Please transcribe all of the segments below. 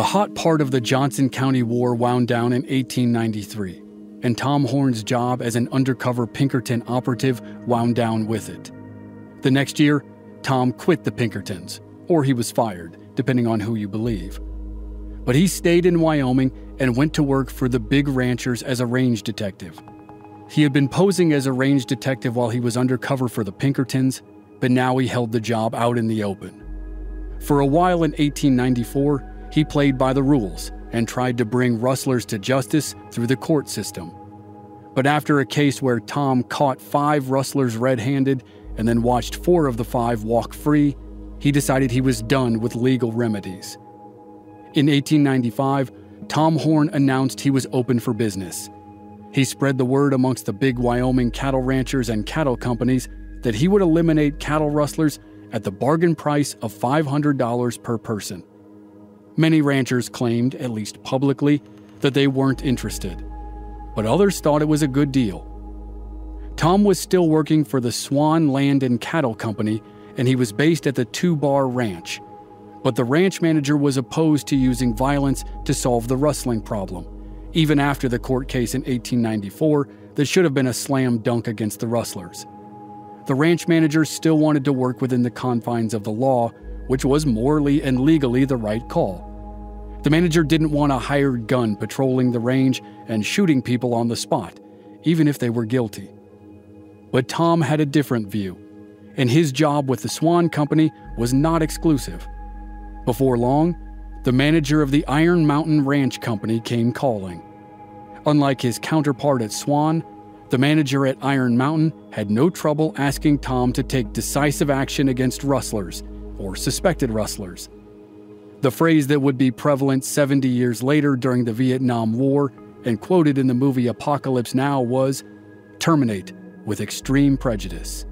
The hot part of the Johnson County War wound down in 1893, and Tom Horn's job as an undercover Pinkerton operative wound down with it. The next year, Tom quit the Pinkertons, or he was fired, depending on who you believe. But he stayed in Wyoming and went to work for the big ranchers as a range detective. He had been posing as a range detective while he was undercover for the Pinkertons, but now he held the job out in the open. For a while in 1894, he played by the rules and tried to bring rustlers to justice through the court system. But after a case where Tom caught five rustlers red handed and then watched four of the five walk free, he decided he was done with legal remedies. In 1895, Tom Horn announced he was open for business. He spread the word amongst the big Wyoming cattle ranchers and cattle companies that he would eliminate cattle rustlers at the bargain price of $500 per person. Many ranchers claimed, at least publicly, that they weren't interested, but others thought it was a good deal. Tom was still working for the Swan Land and Cattle Company, and he was based at the Two Bar Ranch. But the ranch manager was opposed to using violence to solve the rustling problem, even after the court case in 1894 that should have been a slam dunk against the rustlers. The ranch manager still wanted to work within the confines of the law, which was morally and legally the right call. The manager didn't want a hired gun patrolling the range and shooting people on the spot, even if they were guilty. But Tom had a different view, and his job with the Swan Company was not exclusive. Before long, the manager of the Iron Mountain Ranch Company came calling. Unlike his counterpart at Swan, the manager at Iron Mountain had no trouble asking Tom to take decisive action against rustlers, or suspected rustlers. The phrase that would be prevalent 70 years later during the Vietnam War and quoted in the movie Apocalypse Now was terminate with extreme prejudice.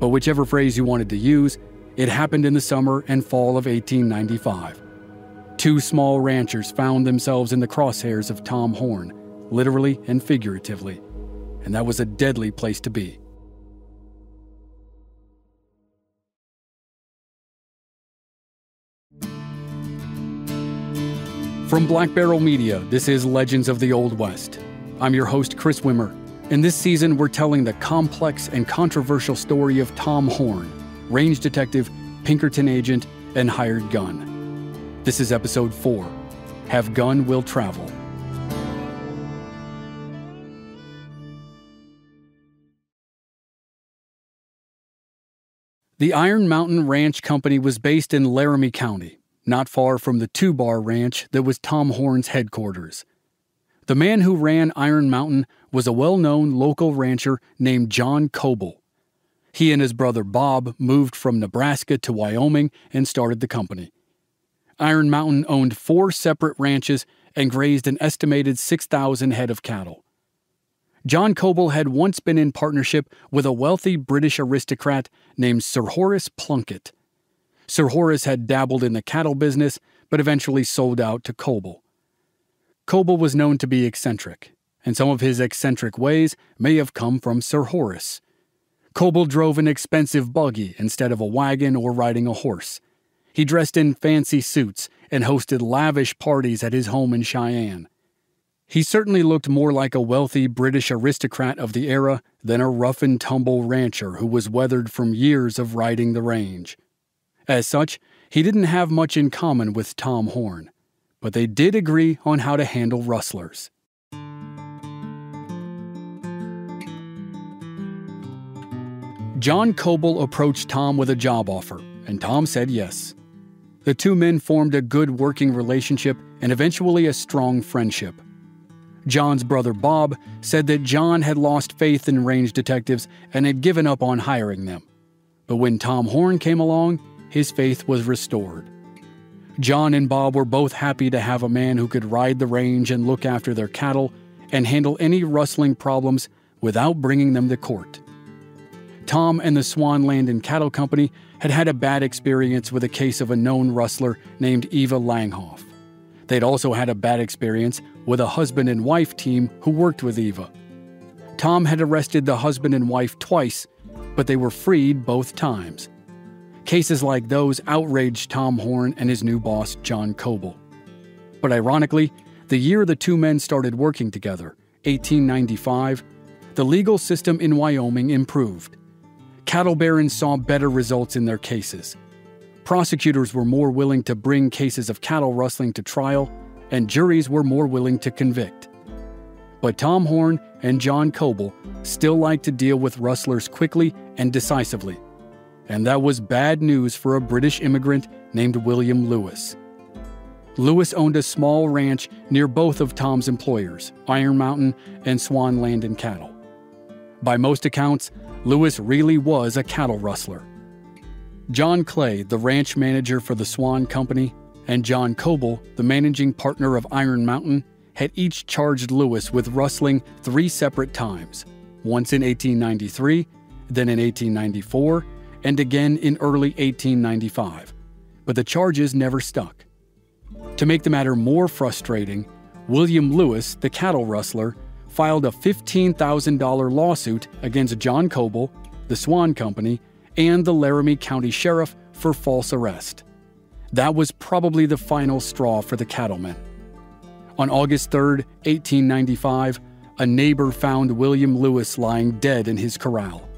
But whichever phrase you wanted to use, it happened in the summer and fall of 1895. Two small ranchers found themselves in the crosshairs of Tom Horn, literally and figuratively, and that was a deadly place to be. From Black Barrel Media, this is Legends of the Old West. I'm your host, Chris Wimmer. In this season, we're telling the complex and controversial story of Tom Horn, range detective, Pinkerton agent, and hired gun. This is episode 4 Have Gun Will Travel. The Iron Mountain Ranch Company was based in Laramie County, not far from the Two Bar Ranch that was Tom Horn's headquarters. The man who ran Iron Mountain was a well known local rancher named John Coble. He and his brother Bob moved from Nebraska to Wyoming and started the company. Iron Mountain owned four separate ranches and grazed an estimated 6,000 head of cattle. John Coble had once been in partnership with a wealthy British aristocrat named Sir Horace Plunkett. Sir Horace had dabbled in the cattle business, but eventually sold out to Coble. Coble was known to be eccentric, and some of his eccentric ways may have come from Sir Horace. Coble drove an expensive buggy instead of a wagon or riding a horse. He dressed in fancy suits and hosted lavish parties at his home in Cheyenne. He certainly looked more like a wealthy British aristocrat of the era than a rough and tumble rancher who was weathered from years of riding the range. As such, he didn't have much in common with Tom Horn, but they did agree on how to handle rustlers. John Coble approached Tom with a job offer, and Tom said yes. The two men formed a good working relationship and eventually a strong friendship. John's brother Bob said that John had lost faith in range detectives and had given up on hiring them. But when Tom Horn came along, his faith was restored. John and Bob were both happy to have a man who could ride the range and look after their cattle and handle any rustling problems without bringing them to court. Tom and the Swan Land and Cattle Company had had a bad experience with a case of a known rustler named Eva Langhoff. They'd also had a bad experience with a husband and wife team who worked with Eva. Tom had arrested the husband and wife twice, but they were freed both times. Cases like those outraged Tom Horn and his new boss, John Coble. But ironically, the year the two men started working together, 1895, the legal system in Wyoming improved. Cattle barons saw better results in their cases. Prosecutors were more willing to bring cases of cattle rustling to trial, and juries were more willing to convict. But Tom Horn and John Coble still liked to deal with rustlers quickly and decisively. And that was bad news for a British immigrant named William Lewis. Lewis owned a small ranch near both of Tom's employers, Iron Mountain and Swan Land and Cattle. By most accounts, Lewis really was a cattle rustler. John Clay, the ranch manager for the Swan Company, and John Coble, the managing partner of Iron Mountain, had each charged Lewis with rustling three separate times once in 1893, then in 1894, and again in early 1895. But the charges never stuck. To make the matter more frustrating, William Lewis, the cattle rustler, filed a $15,000 lawsuit against John Coble, the Swan Company, and the Laramie County Sheriff for false arrest. That was probably the final straw for the cattlemen. On August 3, 1895, a neighbor found William Lewis lying dead in his corral.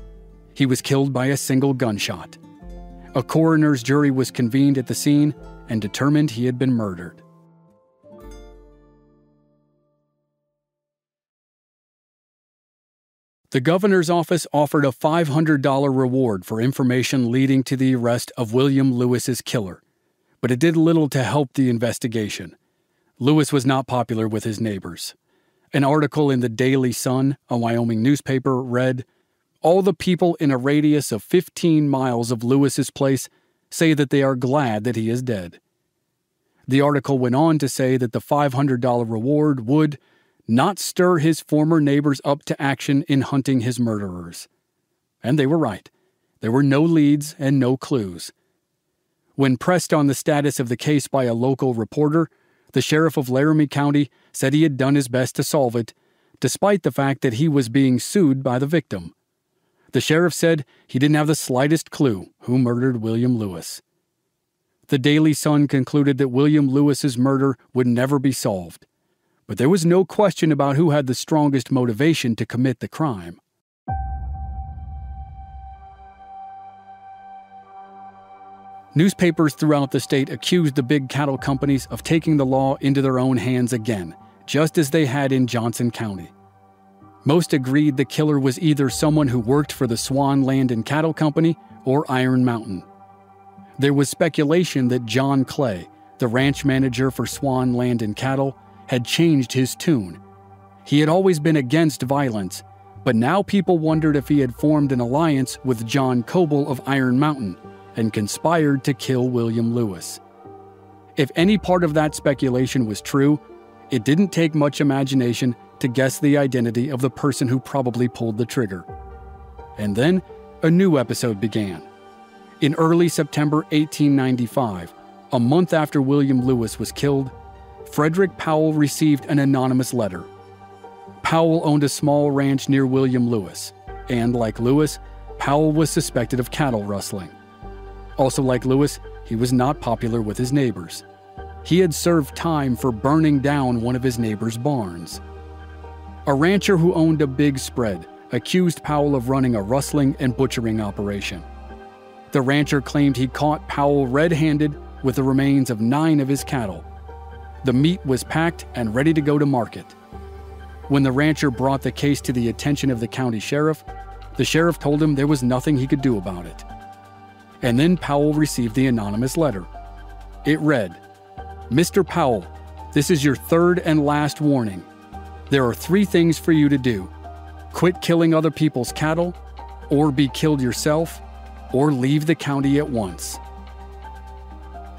He was killed by a single gunshot. A coroner's jury was convened at the scene and determined he had been murdered. The governor's office offered a $500 reward for information leading to the arrest of William Lewis's killer, but it did little to help the investigation. Lewis was not popular with his neighbors. An article in the Daily Sun, a Wyoming newspaper, read All the people in a radius of 15 miles of Lewis's place say that they are glad that he is dead. The article went on to say that the $500 reward would not stir his former neighbors up to action in hunting his murderers. And they were right. There were no leads and no clues. When pressed on the status of the case by a local reporter, the sheriff of Laramie County said he had done his best to solve it, despite the fact that he was being sued by the victim. The sheriff said he didn't have the slightest clue who murdered William Lewis. The Daily Sun concluded that William Lewis's murder would never be solved but there was no question about who had the strongest motivation to commit the crime. Newspapers throughout the state accused the big cattle companies of taking the law into their own hands again, just as they had in Johnson County. Most agreed the killer was either someone who worked for the Swan Land and Cattle Company or Iron Mountain. There was speculation that John Clay, the ranch manager for Swan Land and Cattle, had changed his tune. He had always been against violence, but now people wondered if he had formed an alliance with John Coble of Iron Mountain and conspired to kill William Lewis. If any part of that speculation was true, it didn't take much imagination to guess the identity of the person who probably pulled the trigger. And then a new episode began. In early September 1895, a month after William Lewis was killed, Frederick Powell received an anonymous letter. Powell owned a small ranch near William Lewis, and like Lewis, Powell was suspected of cattle rustling. Also, like Lewis, he was not popular with his neighbors. He had served time for burning down one of his neighbor's barns. A rancher who owned a big spread accused Powell of running a rustling and butchering operation. The rancher claimed he caught Powell red handed with the remains of nine of his cattle the meat was packed and ready to go to market. When the rancher brought the case to the attention of the county sheriff, the sheriff told him there was nothing he could do about it. And then Powell received the anonymous letter. It read Mr. Powell, this is your third and last warning. There are three things for you to do quit killing other people's cattle, or be killed yourself, or leave the county at once.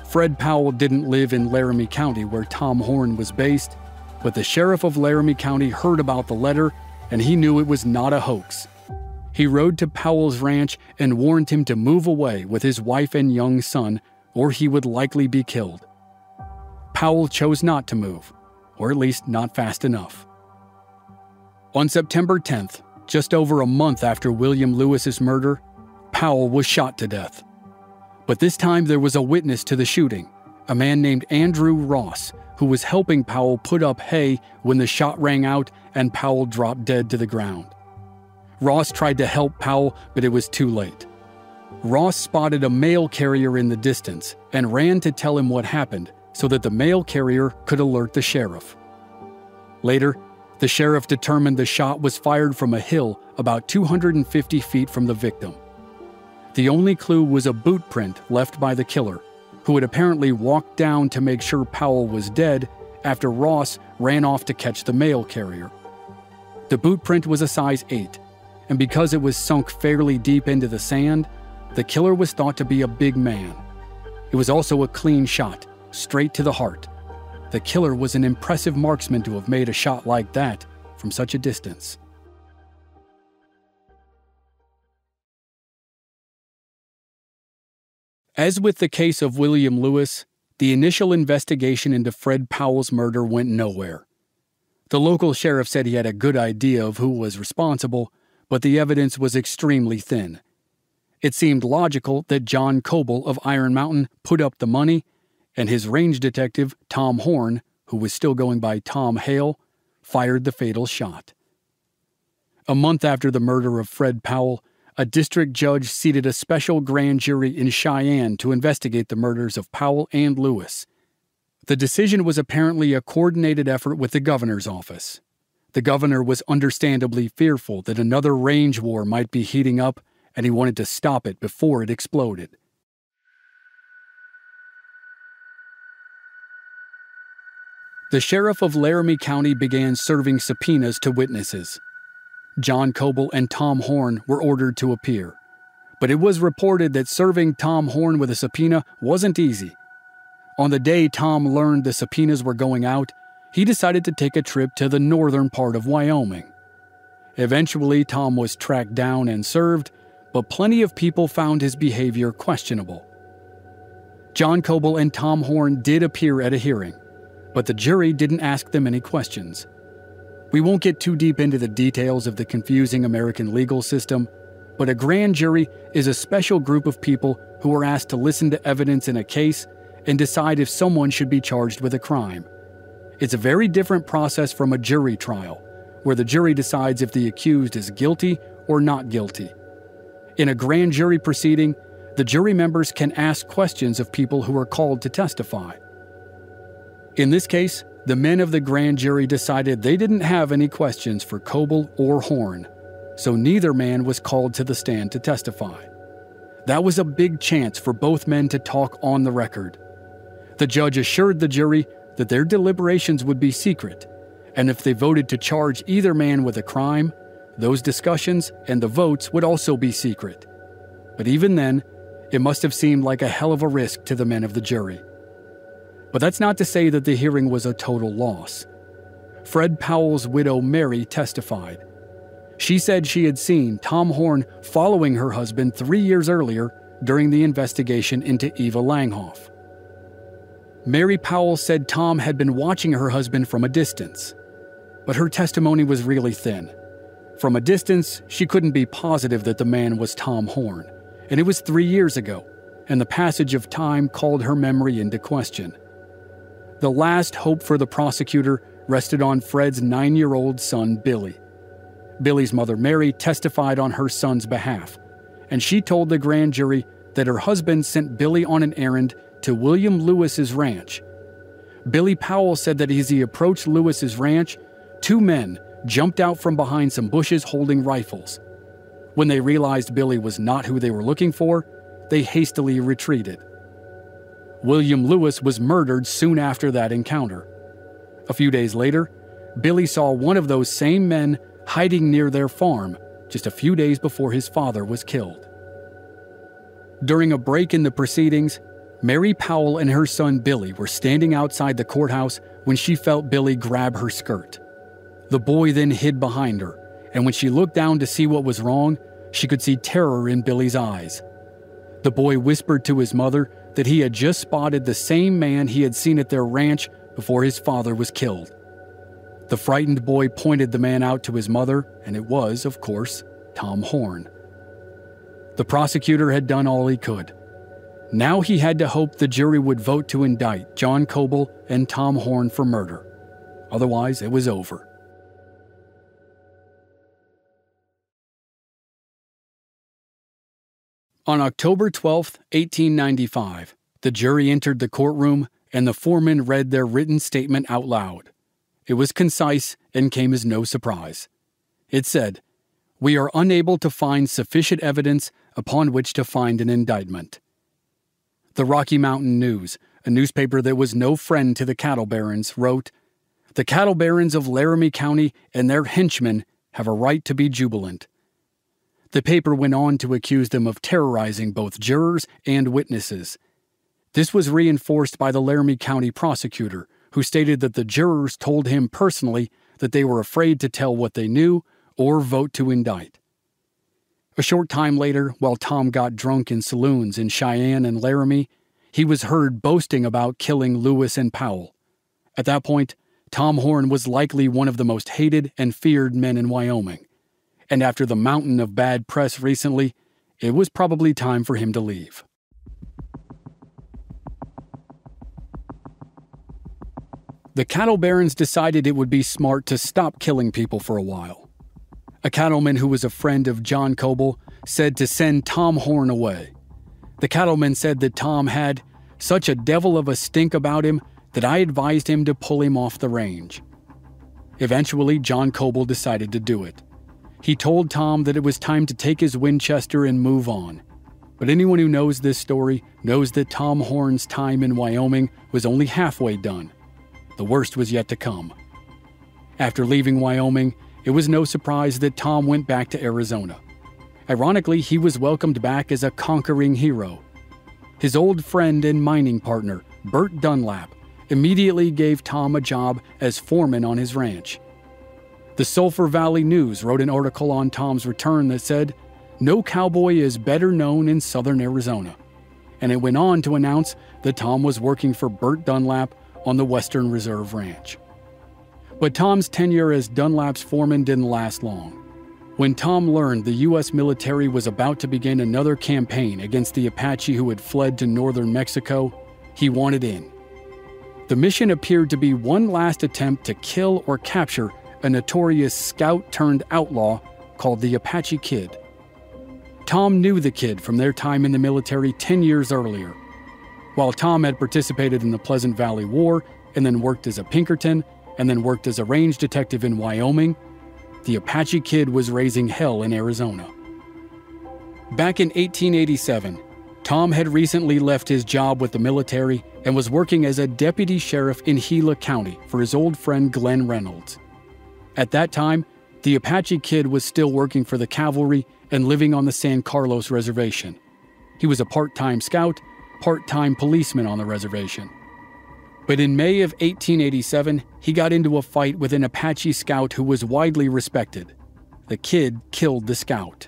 Fred Powell didn't live in Laramie County where Tom Horn was based, but the sheriff of Laramie County heard about the letter and he knew it was not a hoax. He rode to Powell's ranch and warned him to move away with his wife and young son, or he would likely be killed. Powell chose not to move, or at least not fast enough. On September 10th, just over a month after William Lewis's murder, Powell was shot to death. But this time there was a witness to the shooting, a man named Andrew Ross, who was helping Powell put up hay when the shot rang out and Powell dropped dead to the ground. Ross tried to help Powell, but it was too late. Ross spotted a mail carrier in the distance and ran to tell him what happened so that the mail carrier could alert the sheriff. Later, the sheriff determined the shot was fired from a hill about 250 feet from the victim. The only clue was a boot print left by the killer, who had apparently walked down to make sure Powell was dead after Ross ran off to catch the mail carrier. The boot print was a size 8, and because it was sunk fairly deep into the sand, the killer was thought to be a big man. It was also a clean shot, straight to the heart. The killer was an impressive marksman to have made a shot like that from such a distance. As with the case of William Lewis, the initial investigation into Fred Powell's murder went nowhere. The local sheriff said he had a good idea of who was responsible, but the evidence was extremely thin. It seemed logical that John Coble of Iron Mountain put up the money, and his range detective, Tom Horn, who was still going by Tom Hale, fired the fatal shot. A month after the murder of Fred Powell, a district judge seated a special grand jury in Cheyenne to investigate the murders of Powell and Lewis. The decision was apparently a coordinated effort with the governor's office. The governor was understandably fearful that another range war might be heating up, and he wanted to stop it before it exploded. The sheriff of Laramie County began serving subpoenas to witnesses. John Coble and Tom Horn were ordered to appear. But it was reported that serving Tom Horn with a subpoena wasn't easy. On the day Tom learned the subpoenas were going out, he decided to take a trip to the northern part of Wyoming. Eventually, Tom was tracked down and served, but plenty of people found his behavior questionable. John Coble and Tom Horn did appear at a hearing, but the jury didn't ask them any questions. We won't get too deep into the details of the confusing American legal system, but a grand jury is a special group of people who are asked to listen to evidence in a case and decide if someone should be charged with a crime. It's a very different process from a jury trial, where the jury decides if the accused is guilty or not guilty. In a grand jury proceeding, the jury members can ask questions of people who are called to testify. In this case, the men of the grand jury decided they didn't have any questions for Coble or Horn, so neither man was called to the stand to testify. That was a big chance for both men to talk on the record. The judge assured the jury that their deliberations would be secret, and if they voted to charge either man with a crime, those discussions and the votes would also be secret. But even then, it must have seemed like a hell of a risk to the men of the jury. But that's not to say that the hearing was a total loss. Fred Powell's widow Mary testified. She said she had seen Tom Horn following her husband three years earlier during the investigation into Eva Langhoff. Mary Powell said Tom had been watching her husband from a distance, but her testimony was really thin. From a distance, she couldn't be positive that the man was Tom Horn, and it was three years ago, and the passage of time called her memory into question. The last hope for the prosecutor rested on Fred's nine year old son, Billy. Billy's mother, Mary, testified on her son's behalf, and she told the grand jury that her husband sent Billy on an errand to William Lewis's ranch. Billy Powell said that as he approached Lewis's ranch, two men jumped out from behind some bushes holding rifles. When they realized Billy was not who they were looking for, they hastily retreated. William Lewis was murdered soon after that encounter. A few days later, Billy saw one of those same men hiding near their farm just a few days before his father was killed. During a break in the proceedings, Mary Powell and her son Billy were standing outside the courthouse when she felt Billy grab her skirt. The boy then hid behind her, and when she looked down to see what was wrong, she could see terror in Billy's eyes. The boy whispered to his mother that he had just spotted the same man he had seen at their ranch before his father was killed. The frightened boy pointed the man out to his mother, and it was, of course, Tom Horn. The prosecutor had done all he could. Now he had to hope the jury would vote to indict John Coble and Tom Horn for murder. Otherwise, it was over. On October 12, 1895, the jury entered the courtroom and the foreman read their written statement out loud. It was concise and came as no surprise. It said, We are unable to find sufficient evidence upon which to find an indictment. The Rocky Mountain News, a newspaper that was no friend to the cattle barons, wrote, The cattle barons of Laramie County and their henchmen have a right to be jubilant. The paper went on to accuse them of terrorizing both jurors and witnesses. This was reinforced by the Laramie County prosecutor, who stated that the jurors told him personally that they were afraid to tell what they knew or vote to indict. A short time later, while Tom got drunk in saloons in Cheyenne and Laramie, he was heard boasting about killing Lewis and Powell. At that point, Tom Horn was likely one of the most hated and feared men in Wyoming and after the mountain of bad press recently, it was probably time for him to leave. The cattle barons decided it would be smart to stop killing people for a while. A cattleman who was a friend of John Coble said to send Tom Horn away. The cattleman said that Tom had such a devil of a stink about him that I advised him to pull him off the range. Eventually, John Coble decided to do it. He told Tom that it was time to take his Winchester and move on. But anyone who knows this story knows that Tom Horn's time in Wyoming was only halfway done. The worst was yet to come. After leaving Wyoming, it was no surprise that Tom went back to Arizona. Ironically, he was welcomed back as a conquering hero. His old friend and mining partner, Burt Dunlap, immediately gave Tom a job as foreman on his ranch. The Sulphur Valley News wrote an article on Tom's return that said, No cowboy is better known in southern Arizona. And it went on to announce that Tom was working for Burt Dunlap on the Western Reserve Ranch. But Tom's tenure as Dunlap's foreman didn't last long. When Tom learned the U.S. military was about to begin another campaign against the Apache who had fled to northern Mexico, he wanted in. The mission appeared to be one last attempt to kill or capture a notorious scout turned outlaw called the Apache Kid. Tom knew the kid from their time in the military 10 years earlier. While Tom had participated in the Pleasant Valley War and then worked as a Pinkerton and then worked as a range detective in Wyoming, the Apache Kid was raising hell in Arizona. Back in 1887, Tom had recently left his job with the military and was working as a deputy sheriff in Gila County for his old friend Glenn Reynolds. At that time, the Apache Kid was still working for the cavalry and living on the San Carlos Reservation. He was a part time scout, part time policeman on the reservation. But in May of 1887, he got into a fight with an Apache scout who was widely respected. The kid killed the scout.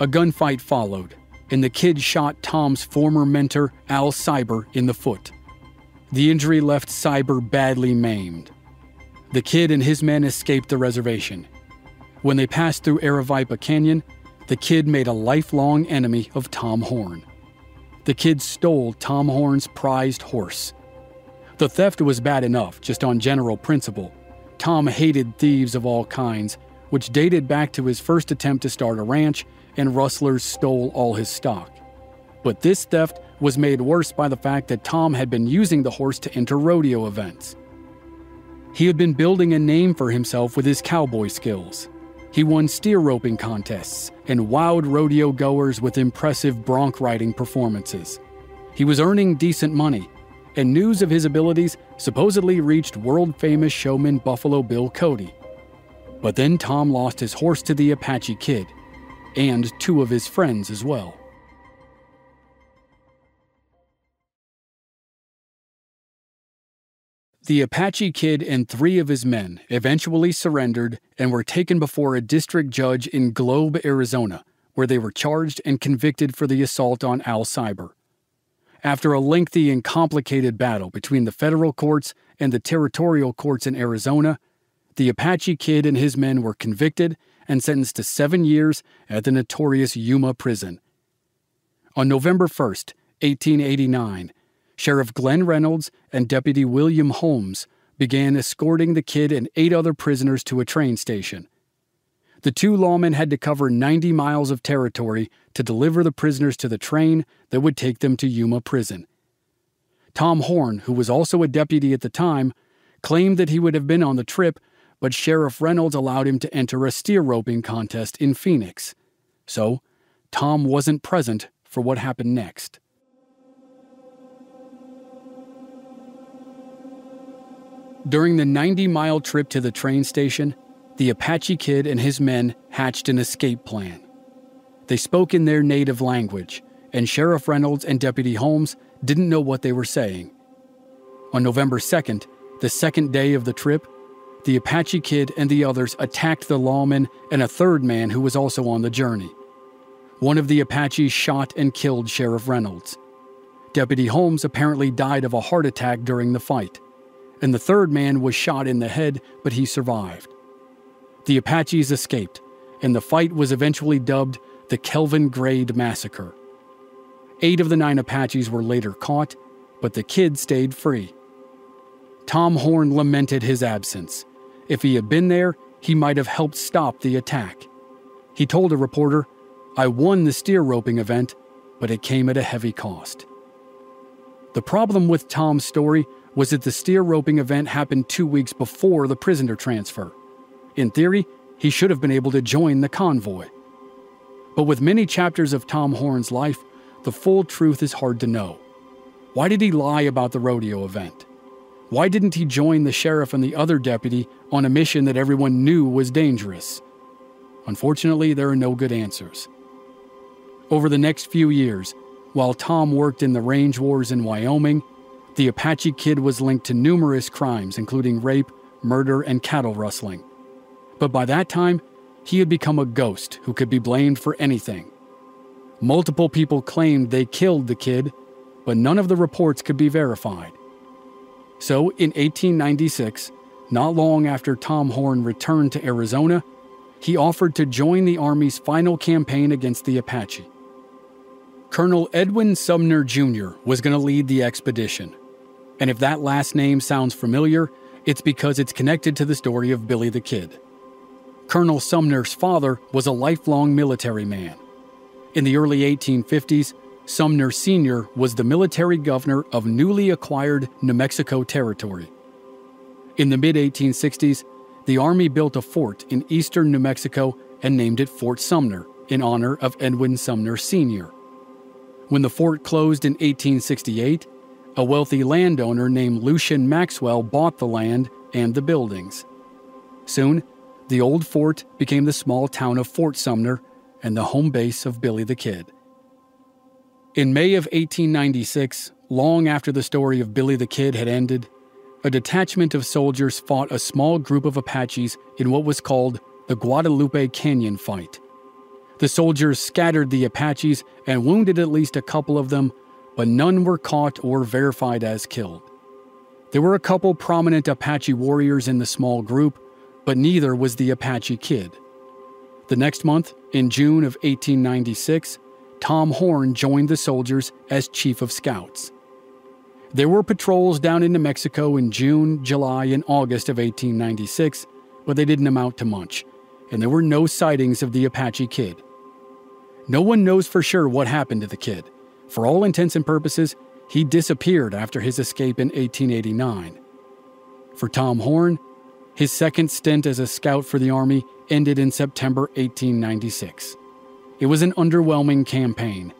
A gunfight followed, and the kid shot Tom's former mentor, Al Sieber, in the foot. The injury left Sieber badly maimed. The kid and his men escaped the reservation. When they passed through Aravaipa Canyon, the kid made a lifelong enemy of Tom Horn. The kid stole Tom Horn's prized horse. The theft was bad enough, just on general principle. Tom hated thieves of all kinds, which dated back to his first attempt to start a ranch, and rustlers stole all his stock. But this theft was made worse by the fact that Tom had been using the horse to enter rodeo events. He had been building a name for himself with his cowboy skills. He won steer roping contests and wowed rodeo goers with impressive bronc riding performances. He was earning decent money, and news of his abilities supposedly reached world famous showman Buffalo Bill Cody. But then Tom lost his horse to the Apache Kid, and two of his friends as well. The Apache Kid and three of his men eventually surrendered and were taken before a district judge in Globe, Arizona, where they were charged and convicted for the assault on Al Sieber. After a lengthy and complicated battle between the federal courts and the territorial courts in Arizona, the Apache Kid and his men were convicted and sentenced to seven years at the notorious Yuma prison. On November 1st, 1889, Sheriff Glenn Reynolds and Deputy William Holmes began escorting the kid and eight other prisoners to a train station. The two lawmen had to cover 90 miles of territory to deliver the prisoners to the train that would take them to Yuma Prison. Tom Horn, who was also a deputy at the time, claimed that he would have been on the trip, but Sheriff Reynolds allowed him to enter a steer roping contest in Phoenix. So, Tom wasn't present for what happened next. During the 90 mile trip to the train station, the Apache kid and his men hatched an escape plan. They spoke in their native language, and Sheriff Reynolds and Deputy Holmes didn't know what they were saying. On November 2nd, the second day of the trip, the Apache kid and the others attacked the lawman and a third man who was also on the journey. One of the Apaches shot and killed Sheriff Reynolds. Deputy Holmes apparently died of a heart attack during the fight and the third man was shot in the head, but he survived. The Apaches escaped, and the fight was eventually dubbed the Kelvin Grade Massacre. Eight of the nine Apaches were later caught, but the kid stayed free. Tom Horn lamented his absence. If he had been there, he might have helped stop the attack. He told a reporter, I won the steer roping event, but it came at a heavy cost. The problem with Tom's story was that the steer roping event happened two weeks before the prisoner transfer. In theory, he should have been able to join the convoy. But with many chapters of Tom Horn's life, the full truth is hard to know. Why did he lie about the rodeo event? Why didn't he join the sheriff and the other deputy on a mission that everyone knew was dangerous? Unfortunately, there are no good answers. Over the next few years, while Tom worked in the range wars in Wyoming, the Apache Kid was linked to numerous crimes, including rape, murder, and cattle rustling. But by that time, he had become a ghost who could be blamed for anything. Multiple people claimed they killed the kid, but none of the reports could be verified. So, in 1896, not long after Tom Horn returned to Arizona, he offered to join the Army's final campaign against the Apache. Colonel Edwin Sumner Jr. was going to lead the expedition. And if that last name sounds familiar, it's because it's connected to the story of Billy the Kid. Colonel Sumner's father was a lifelong military man. In the early 1850s, Sumner Sr. was the military governor of newly acquired New Mexico Territory. In the mid 1860s, the Army built a fort in eastern New Mexico and named it Fort Sumner in honor of Edwin Sumner Sr. When the fort closed in 1868, a wealthy landowner named Lucien Maxwell bought the land and the buildings. Soon, the old fort became the small town of Fort Sumner and the home base of Billy the Kid. In May of 1896, long after the story of Billy the Kid had ended, a detachment of soldiers fought a small group of Apaches in what was called the Guadalupe Canyon Fight. The soldiers scattered the Apaches and wounded at least a couple of them, but none were caught or verified as killed. There were a couple prominent Apache warriors in the small group, but neither was the Apache Kid. The next month, in June of 1896, Tom Horn joined the soldiers as Chief of Scouts. There were patrols down in New Mexico in June, July, and August of 1896, but they didn't amount to much, and there were no sightings of the Apache Kid. No one knows for sure what happened to the kid. For all intents and purposes, he disappeared after his escape in 1889. For Tom Horn, his second stint as a scout for the Army ended in September 1896. It was an underwhelming campaign,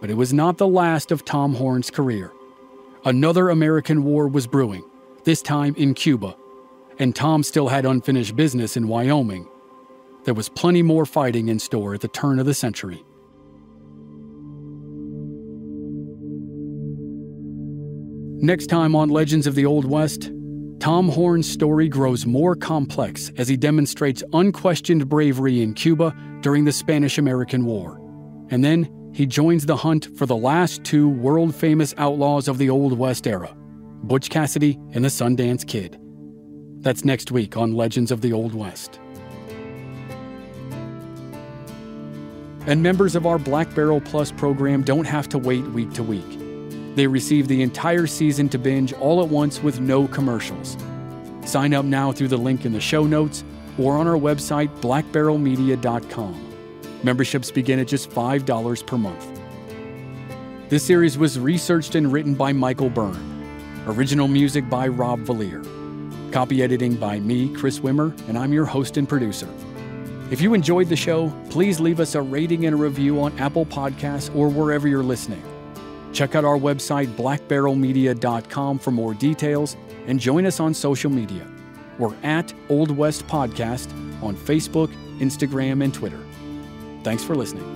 but it was not the last of Tom Horn's career. Another American war was brewing, this time in Cuba, and Tom still had unfinished business in Wyoming. There was plenty more fighting in store at the turn of the century. Next time on Legends of the Old West, Tom Horn's story grows more complex as he demonstrates unquestioned bravery in Cuba during the Spanish American War. And then he joins the hunt for the last two world famous outlaws of the Old West era Butch Cassidy and the Sundance Kid. That's next week on Legends of the Old West. And members of our Black Barrel Plus program don't have to wait week to week. They receive the entire season to binge all at once with no commercials. Sign up now through the link in the show notes or on our website, blackbarrelmedia.com. Memberships begin at just $5 per month. This series was researched and written by Michael Byrne. Original music by Rob Valier. Copy editing by me, Chris Wimmer, and I'm your host and producer. If you enjoyed the show, please leave us a rating and a review on Apple Podcasts or wherever you're listening. Check out our website, blackbarrelmedia.com, for more details and join us on social media. We're at Old West Podcast on Facebook, Instagram, and Twitter. Thanks for listening.